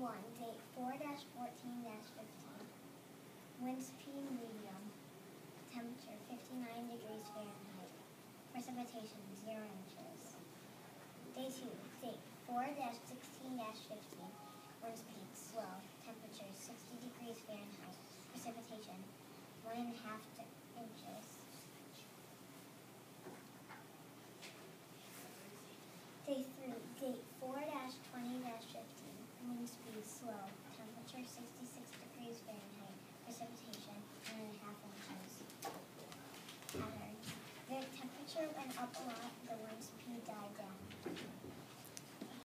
One date 4-14-15. Wind speed medium. Temperature 59 degrees Fahrenheit. Precipitation 0 inches. Day 2, date 4-16-15. Wind speed slow. Temperature 60 degrees Fahrenheit. Precipitation 1.5 inches. Day 3, up a lot, the ones people